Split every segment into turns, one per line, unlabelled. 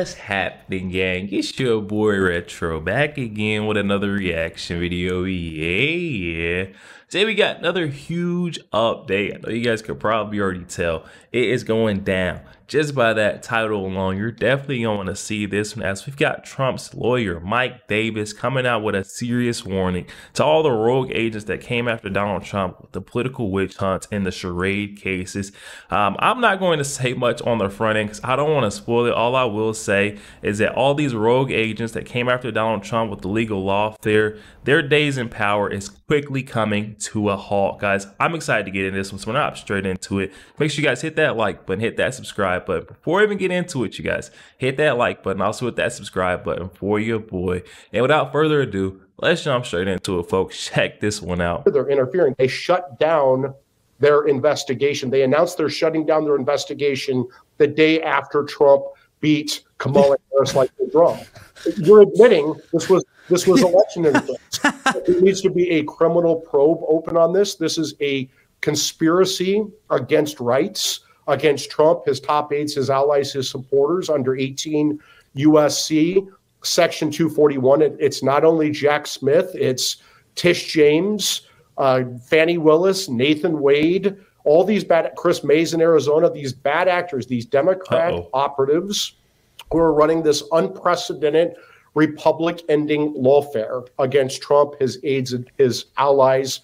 What's happening, gang? It's your boy Retro back again with another reaction video. Yeah, Today we got another huge update. I know you guys could probably already tell it is going down just by that title alone, you're definitely going to want to see this one as we've got Trump's lawyer, Mike Davis, coming out with a serious warning to all the rogue agents that came after Donald Trump with the political witch hunts and the charade cases. Um, I'm not going to say much on the front end because I don't want to spoil it. All I will say is that all these rogue agents that came after Donald Trump with the legal law lawfare, their days in power is quickly coming to a halt, guys. I'm excited to get in this one, so we're not straight into it. Make sure you guys hit that like button, hit that subscribe subscribe button. Before I even get into it, you guys, hit that like button. Also hit that subscribe button for your boy. And without further ado, let's jump straight into it, folks. Check this one out.
They're interfering. They shut down their investigation. They announced they're shutting down their investigation the day after Trump beat Kamala Harris like the drum. You're admitting this was this was election interference. there needs to be a criminal probe open on this. This is a conspiracy against rights against Trump, his top aides, his allies, his supporters under 18 USC Section 241. It, it's not only Jack Smith, it's Tish James, uh, Fani Willis, Nathan Wade, all these bad, Kris Mayes in Arizona, these bad actors, these Democrat Uh-oh. operatives who are running this unprecedented republic ending lawfare against Trump, his aides, his allies,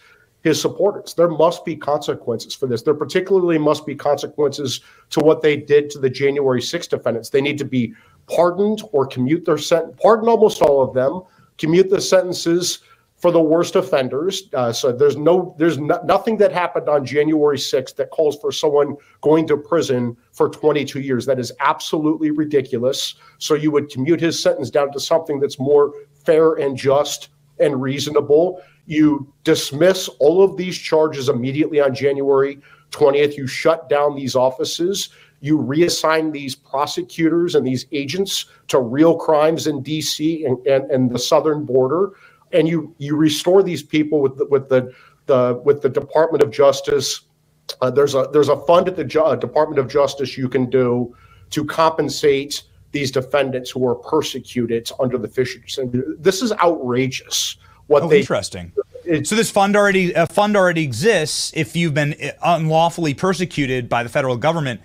his supporters. There must be consequences for this. There particularly must be consequences to what they did to the January 6 defendants. They need to be pardoned or commute their sentence, pardon almost all of them, commute the sentences for the worst offenders. Uh, so there's no, there's no, nothing that happened on January 6th that calls for someone going to prison for 22 years. That is absolutely ridiculous. So you would commute his sentence down to something that's more fair and just and reasonable. You dismiss all of these charges immediately on January 20th. You shut down these offices. You reassign these prosecutors and these agents to real crimes in DC and, and, and the southern border. And you you restore these people with the, with the, the with the Department of Justice. Uh, there's a there's a fund at the Ju- uh, Department of Justice you can do to compensate these defendants who were persecuted under the Fisheries. And this is outrageous
what oh, they interesting. so this fund already a fund already exists if you've been uh, unlawfully persecuted by the federal government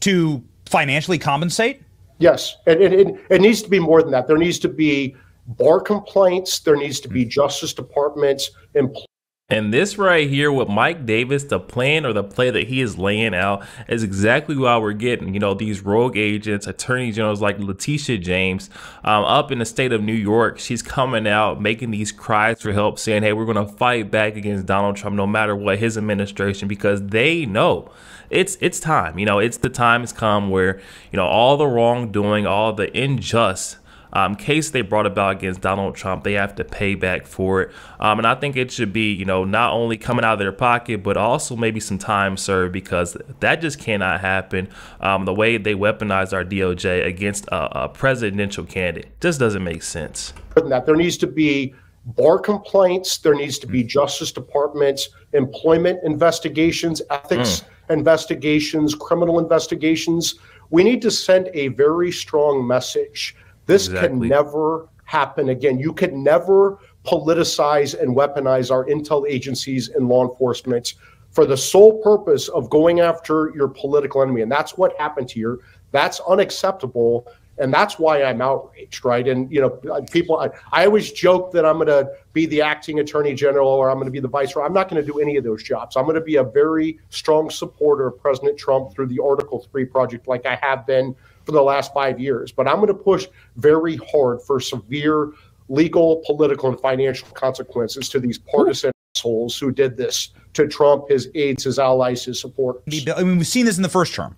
to financially compensate.
Yes, and it, it, it needs to be more than that. There needs to be bar complaints. There needs to be Justice Department employees
and this right here with Mike Davis, the plan or the play that he is laying out is exactly why we're getting, you know, these rogue agents, attorney generals like Letitia James um, up in the state of New York. She's coming out making these cries for help, saying, hey, we're going to fight back against Donald Trump no matter what his administration, because they know it's it's time. You know, it's the time has come where, you know, all the wrongdoing, all the unjust um, case they brought about against Donald Trump, they have to pay back for it. Um, and I think it should be, you know, not only coming out of their pocket, but also maybe some time served because that just cannot happen. Um, the way they weaponize our DOJ against a, a presidential candidate just doesn't make sense.
That there needs to be bar complaints, there needs to be mm. Justice Department employment investigations, ethics mm. investigations, criminal investigations. We need to send a very strong message this exactly. can never happen again. You can never politicize and weaponize our intel agencies and law enforcement for the sole purpose of going after your political enemy. And that's what happened here. That's unacceptable. And that's why I'm outraged, right? And, you know, people, I, I always joke that I'm going to be the acting attorney general or I'm going to be the vice. I'm not going to do any of those jobs. I'm going to be a very strong supporter of President Trump through the Article 3 project, like I have been for the last five years. But I'm going to push very hard for severe legal, political, and financial consequences to these partisan assholes who did this to Trump, his aides, his allies, his supporters.
I mean, we've seen this in the first term.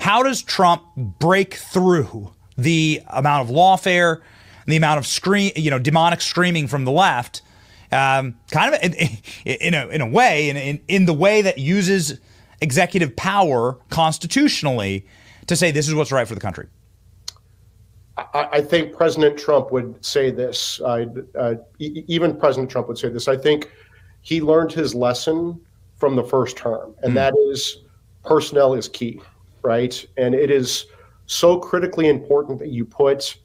How does Trump break through the amount of lawfare, the amount of scream, you know, demonic screaming from the left, um, kind of in, in, a in a way, in, in in the way that uses executive power constitutionally to say this is what's right for the country?
I, I think President Trump would say this. Uh, uh, even President Trump would say this. I think he learned his lesson from the first term, and mm. that is personnel is key, right? And it is so critically important that you put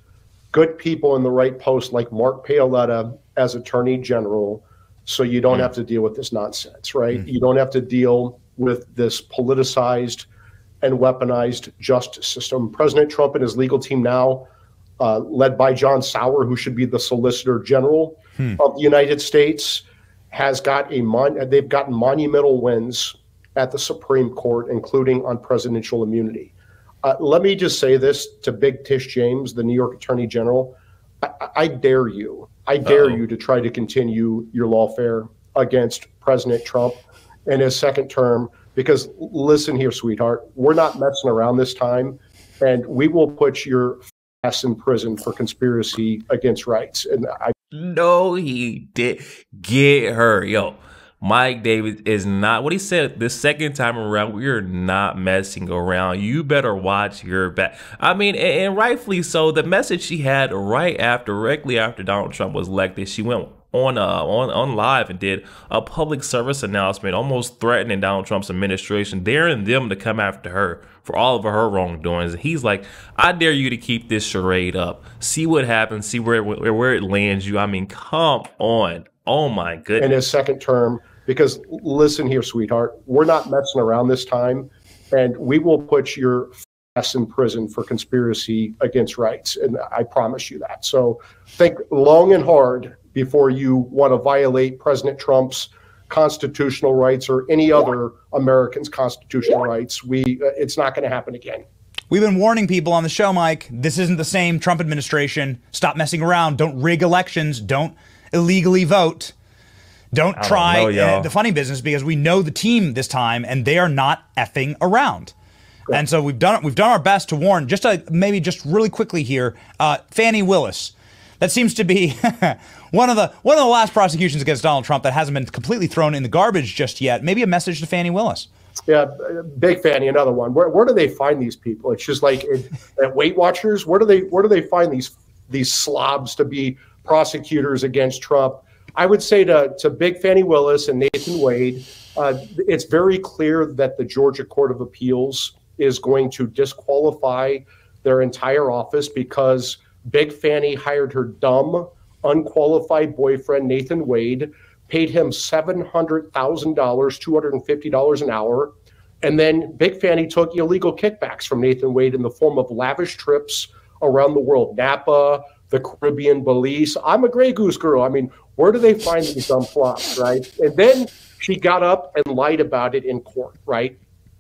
good people in the right post, like Mark Paoletta as Attorney General, so you don't mm. have to deal with this nonsense, right? Mm. You don't have to deal with this politicized and weaponized justice system. President Trump and his legal team now, uh, led by John Sauer, who should be the Solicitor General hmm. of the United States, has got a mon- they've gotten monumental wins at the Supreme Court, including on presidential immunity. Uh, let me just say this to Big Tish James, the New York Attorney General. I, I dare you, I dare Uh-oh. you to try to continue your lawfare against President Trump in his second term. Because listen here, sweetheart, we're not messing around this time, and we will put your ass in prison for conspiracy against rights. And I
no, he did get her, yo. Mike Davis is not what he said the second time around. We are not messing around. You better watch your back. I mean, and, and rightfully so. The message she had right after, directly after Donald Trump was elected, she went on uh on on live and did a public service announcement, almost threatening Donald Trump's administration, daring them to come after her for all of her wrongdoings. And he's like, "I dare you to keep this charade up. See what happens. See where where, where it lands you. I mean, come on." Oh my goodness.
In his second term, because listen here, sweetheart, we're not messing around this time, and we will put your ass in prison for conspiracy against rights, and I promise you that. So think long and hard before you want to violate President Trump's constitutional rights or any other American's constitutional rights. We uh, it's not going to happen again.
We've been warning people on the show, Mike. This isn't the same Trump administration. Stop messing around. Don't rig elections. Don't illegally vote. Don't try know, the funny business because we know the team this time and they are not effing around. And so we've done we've done our best to warn. Just to, maybe just really quickly here, uh, Fani Willis. That seems to be one of the one of the last prosecutions against Donald Trump that hasn't been completely thrown in the garbage just yet. Maybe a message to Fani Willis.
Yeah, big Fani, another one. Where, where do they find these people? It's just like at Weight Watchers. Where do they where do they find these these slobs to be prosecutors against Trump? I would say to, to Big Fani Willis and Nathan Wade, uh, it's very clear that the Georgia Court of Appeals is going to disqualify their entire office because Big Fani hired her dumb, unqualified boyfriend, Nathan Wade, paid him $700,000, $250 an hour. And then Big Fani took illegal kickbacks from Nathan Wade in the form of lavish trips around the world, Napa, the Caribbean, Belize. I'm a Grey Goose girl. I mean, where do they find these dumb flops, right? And then she got up and lied about it in court, right?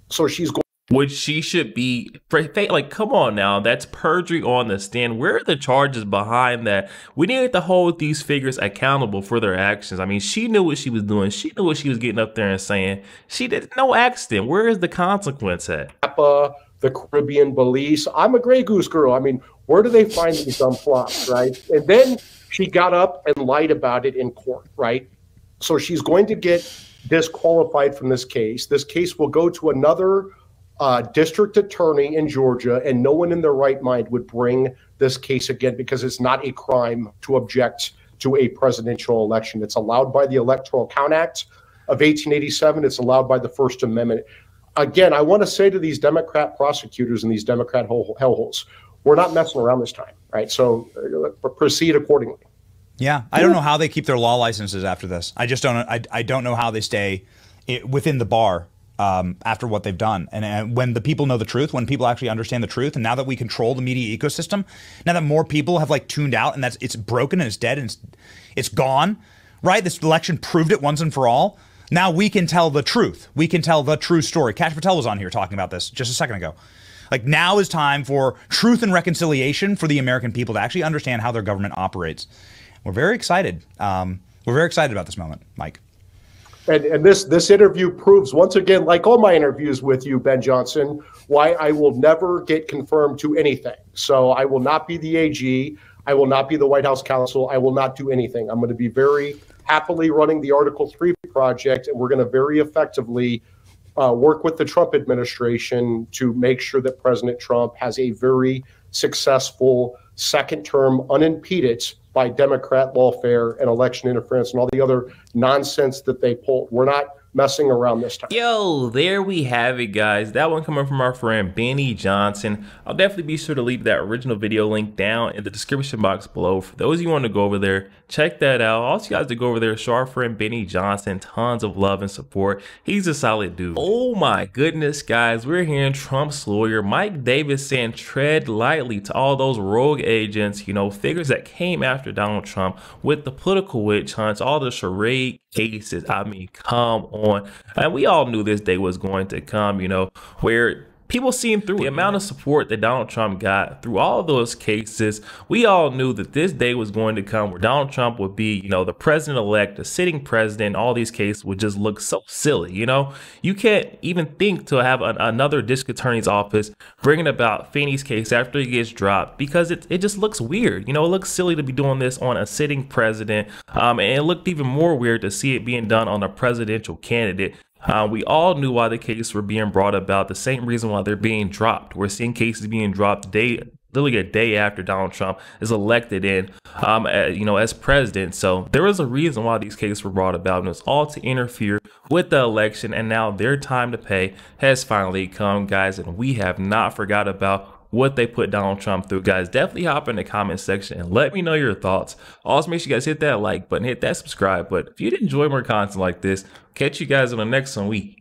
So she's going.
Which she should be like, come on now, that's perjury on the stand. Where are the charges behind that? We need to hold these figures accountable for their actions. I mean, she knew what she was doing. She knew what she was getting up there and saying. She did no accident. Where is the consequence at?
Uh, the Caribbean, Belize. I'm a Grey Goose girl. I mean, where do they find these dumb flops, right? And then she got up and lied about it in court, right? So she's going to get disqualified from this case. This case will go to another uh, district attorney in Georgia, and no one in their right mind would bring this case again because it's not a crime to object to a presidential election. It's allowed by the Electoral Count Act of 1887. It's allowed by the First Amendment. Again, I want to say to these Democrat prosecutors and these Democrat hellholes, we're not messing around this time, right? So uh, proceed accordingly.
Yeah, I don't know how they keep their law licenses after this. I just don't. I, I don't know how they stay within the bar um, after what they've done. And, and, when the people know the truth, when people actually understand the truth, and now that we control the media ecosystem, now that more people have like tuned out and that's it's broken and it's dead and it's it's gone, right? This election proved it once and for all. Now we can tell the truth. We can tell the true story. Kash Patel was on here talking about this just a second ago. Like now is time for truth and reconciliation for the American people to actually understand how their government operates. We're very excited. Um, we're very excited about this moment, Mike.
And, and this this interview proves once again, like all my interviews with you, Ben Johnson, why I will never get confirmed to anything. So I will not be the AG. I will not be the White House counsel. I will not do anything. I'm going to be very happily running the Article 3 project, and we're going to very effectively uh, work with the Trump administration to make sure that President Trump has a very successful second term unimpeded by Democrat lawfare and election interference and all the other nonsense that they pulled. We're not messing around this time.
Yo, there we have it, guys. That one coming from our friend Benny Johnson. I'll definitely be sure to leave that original video link down in the description box below. For those of you want to go over there, check that out. Also, you guys to go over there, show our friend Benny Johnson tons of love and support. He's a solid dude. Oh my goodness, guys. We're hearing Trump's lawyer, Mike Davis, saying tread lightly to all those rogue agents, you know, figures that came after Donald Trump with the political witch hunts, all the charade cases. I mean, come on. And we all knew this day was going to come, you know, where people seeing through the amount of support that Donald Trump got through all those cases. We all knew that this day was going to come where Donald Trump would be, you know, the president elect, the sitting president. All these cases would just look so silly. You know, you can't even think to have an, another district attorney's office bringing about Feeney's case after he gets dropped because it, it just looks weird. You know, it looks silly to be doing this on a sitting president. Um, and it looked even more weird to see it being done on a presidential candidate. Uh, we all knew why the cases were being brought about. The same reason why they're being dropped. We're seeing cases being dropped day, literally a day after Donald Trump is elected in, um, as, you know, as president. So there was a reason why these cases were brought about, and it's all to interfere with the election. And now their time to pay has finally come, guys, and we have not forgot about what they put Donald Trump through. Guys, definitely hop in the comment section and let me know your thoughts. Also, make sure you guys hit that like button, hit that subscribe button. If you did enjoy more content like this, catch you guys on the next one. We.